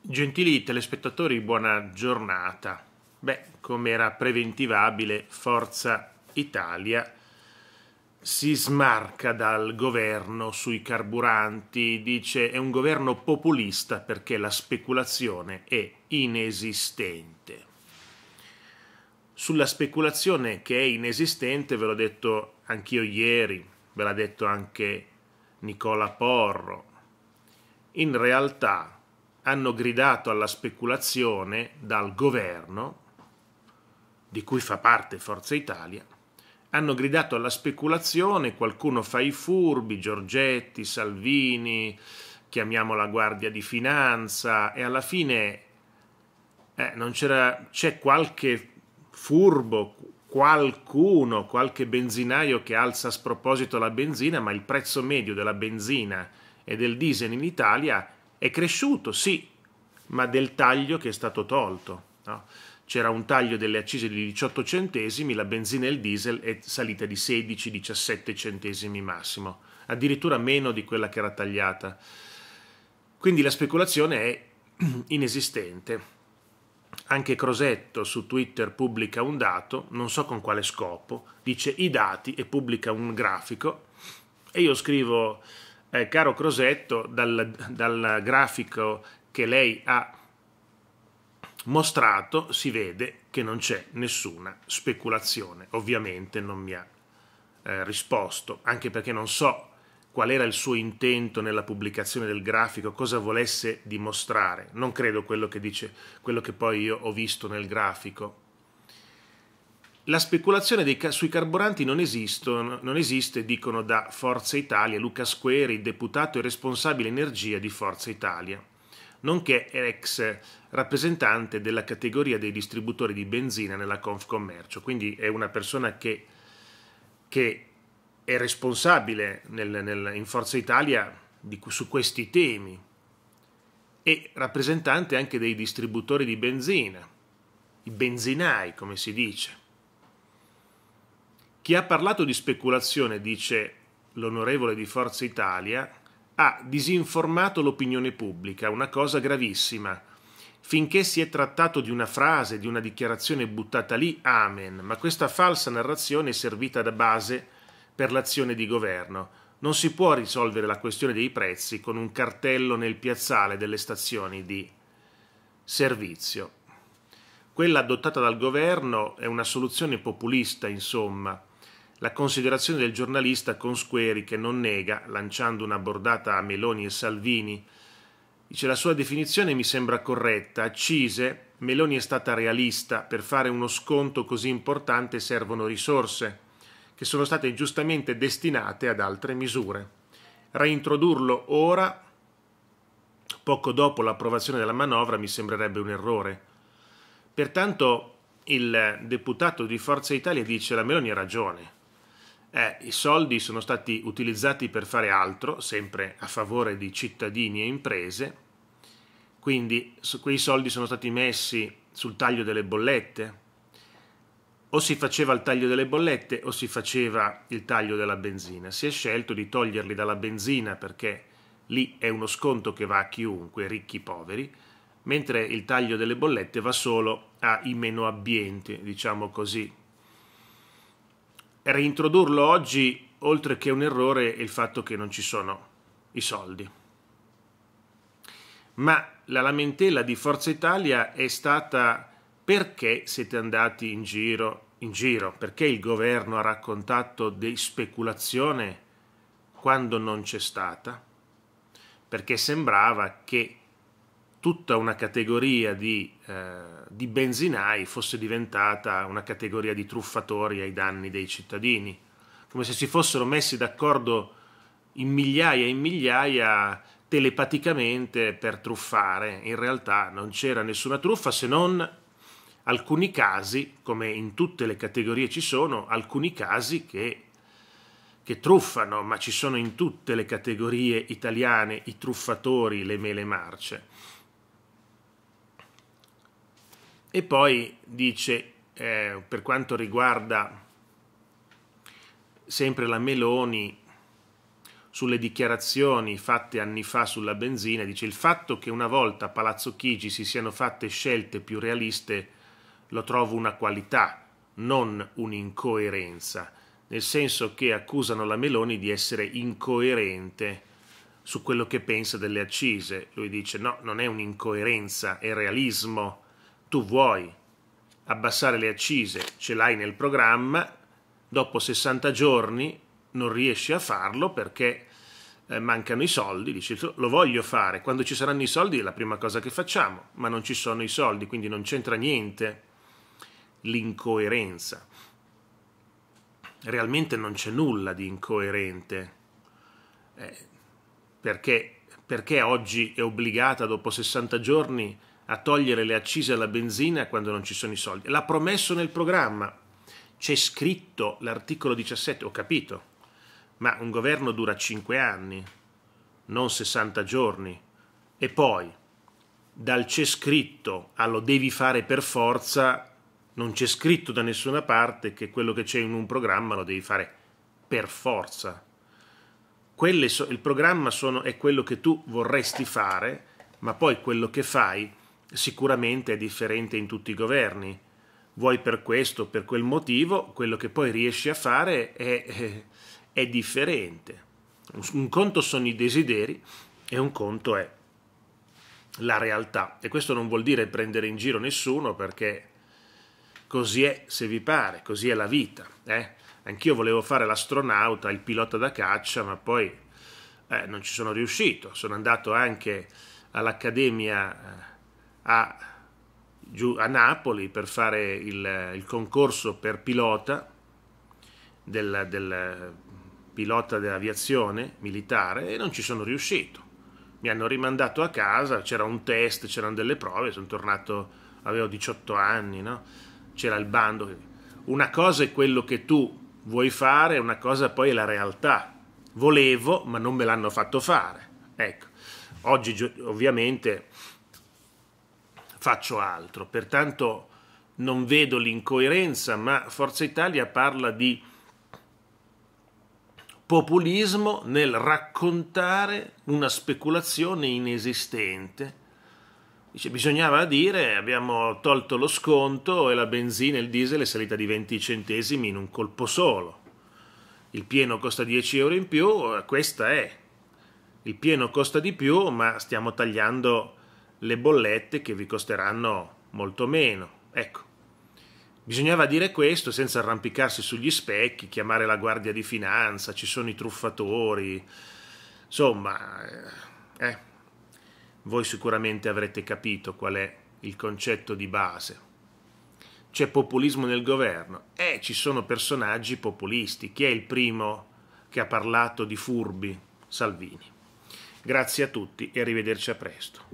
Gentili telespettatori, buona giornata. Beh, come era preventivabile, Forza Italia si smarca dal governo sui carburanti, dice è un governo populista perché la speculazione è inesistente. Sulla speculazione che è inesistente ve l'ho detto anch'io ieri, ve l'ha detto anche Nicola Porro. In realtà hanno gridato alla speculazione dal governo, di cui fa parte Forza Italia, hanno gridato alla speculazione, qualcuno fa i furbi, Giorgetti, Salvini, chiamiamo la Guardia di Finanza e alla fine eh, c'è qualche furbo, qualcuno, qualche benzinaio che alza a sproposito la benzina, ma il prezzo medio della benzina e del diesel in Italia è cresciuto, sì, ma del taglio che è stato tolto. No? C'era un taglio delle accise di 18 centesimi, la benzina e il diesel è salita di 16-17 centesimi massimo, addirittura meno di quella che era tagliata. Quindi la speculazione è inesistente. Anche Crosetto su Twitter pubblica un dato, non so con quale scopo, dice i dati e pubblica un grafico e io scrivo eh, caro Crosetto, dal, dal grafico che lei ha mostrato si vede che non c'è nessuna speculazione. Ovviamente non mi ha eh, risposto, anche perché non so qual era il suo intento nella pubblicazione del grafico, cosa volesse dimostrare. Non credo quello che dice, quello che poi io ho visto nel grafico la speculazione dei, sui carburanti non, esistono, non esiste, dicono da Forza Italia Luca Squeri, deputato e responsabile energia di Forza Italia, nonché ex rappresentante della categoria dei distributori di benzina nella Confcommercio. Quindi è una persona che, che è responsabile nel, nel, in Forza Italia di, su questi temi e rappresentante anche dei distributori di benzina, i benzinai come si dice. Chi ha parlato di speculazione, dice l'onorevole di Forza Italia, ha disinformato l'opinione pubblica, una cosa gravissima. Finché si è trattato di una frase, di una dichiarazione buttata lì, amen, ma questa falsa narrazione è servita da base per l'azione di governo. Non si può risolvere la questione dei prezzi con un cartello nel piazzale delle stazioni di servizio. Quella adottata dal governo è una soluzione populista, insomma, la considerazione del giornalista Consqueri che non nega, lanciando una bordata a Meloni e Salvini, dice la sua definizione mi sembra corretta, accise, Meloni è stata realista, per fare uno sconto così importante servono risorse, che sono state giustamente destinate ad altre misure. Reintrodurlo ora, poco dopo l'approvazione della manovra, mi sembrerebbe un errore. Pertanto il deputato di Forza Italia dice la Meloni ha ragione, eh, i soldi sono stati utilizzati per fare altro, sempre a favore di cittadini e imprese, quindi quei soldi sono stati messi sul taglio delle bollette, o si faceva il taglio delle bollette o si faceva il taglio della benzina. Si è scelto di toglierli dalla benzina perché lì è uno sconto che va a chiunque, ricchi poveri, mentre il taglio delle bollette va solo ai meno abbienti, diciamo così, reintrodurlo oggi, oltre che un errore, è il fatto che non ci sono i soldi. Ma la lamentela di Forza Italia è stata perché siete andati in giro, in giro, perché il governo ha raccontato di speculazione quando non c'è stata, perché sembrava che tutta una categoria di, eh, di, benzinai fosse diventata una categoria di truffatori ai danni dei cittadini, come se si fossero messi d'accordo in migliaia e in migliaia telepaticamente per truffare. In realtà non c'era nessuna truffa se non alcuni casi, come in tutte le categorie ci sono, alcuni casi che, che truffano, ma ci sono in tutte le categorie italiane i truffatori, le mele marce. E poi dice, eh, per quanto riguarda sempre la Meloni, sulle dichiarazioni fatte anni fa sulla benzina, dice il fatto che una volta a Palazzo Chigi si siano fatte scelte più realiste lo trovo una qualità, non un'incoerenza, nel senso che accusano la Meloni di essere incoerente su quello che pensa delle accise. Lui dice no, non è un'incoerenza, è realismo. Tu vuoi abbassare le accise, ce l'hai nel programma, dopo 60 giorni non riesci a farlo perché eh, mancano i soldi, dici lo voglio fare, quando ci saranno i soldi è la prima cosa che facciamo, ma non ci sono i soldi, quindi non c'entra niente l'incoerenza. Realmente non c'è nulla di incoerente, eh, perché, perché oggi è obbligata dopo 60 giorni a togliere le accise alla benzina quando non ci sono i soldi. L'ha promesso nel programma, c'è scritto l'articolo 17, ho capito, ma un governo dura 5 anni, non 60 giorni, e poi dal c'è scritto a lo devi fare per forza, non c'è scritto da nessuna parte che quello che c'è in un programma lo devi fare per forza. So, il programma sono, è quello che tu vorresti fare, ma poi quello che fai sicuramente è differente in tutti i governi vuoi per questo per quel motivo, quello che poi riesci a fare è, è, è differente. Un conto sono i desideri e un conto è la realtà. E questo non vuol dire prendere in giro nessuno perché così è se vi pare, così è la vita. Eh? Anch'io volevo fare l'astronauta, il pilota da caccia, ma poi eh, non ci sono riuscito. Sono andato anche all'Accademia eh, a giù a Napoli per fare il, il concorso per pilota del, del pilota dell'aviazione militare e non ci sono riuscito. Mi hanno rimandato a casa, c'era un test, c'erano delle prove, sono tornato, avevo 18 anni, no? c'era il bando. Una cosa è quello che tu vuoi fare, una cosa poi è la realtà. Volevo, ma non me l'hanno fatto fare. Ecco, oggi ovviamente faccio altro. Pertanto non vedo l'incoerenza, ma Forza Italia parla di populismo nel raccontare una speculazione inesistente. Dice, bisognava dire abbiamo tolto lo sconto e la benzina e il diesel è salita di 20 centesimi in un colpo solo. Il pieno costa 10 euro in più, questa è. Il pieno costa di più, ma stiamo tagliando le bollette che vi costeranno molto meno. Ecco, bisognava dire questo senza arrampicarsi sugli specchi, chiamare la guardia di finanza, ci sono i truffatori, insomma, eh, eh, voi sicuramente avrete capito qual è il concetto di base. C'è populismo nel governo? Eh, ci sono personaggi populisti. Chi è il primo che ha parlato di furbi? Salvini. Grazie a tutti e arrivederci a presto.